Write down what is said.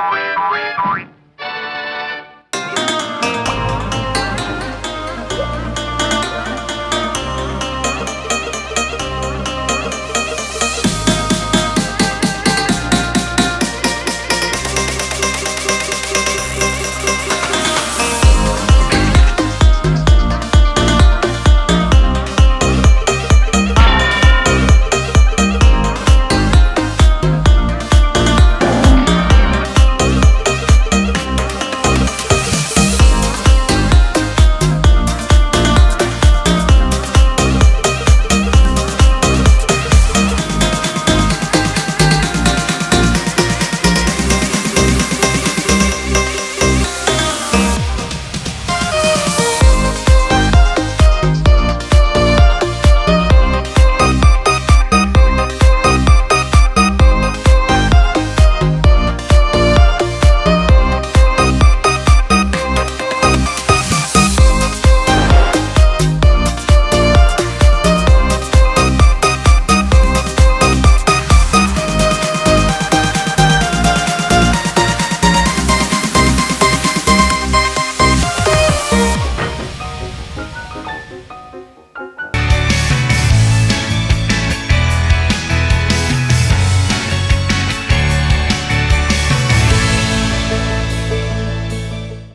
Oi, oi, oi.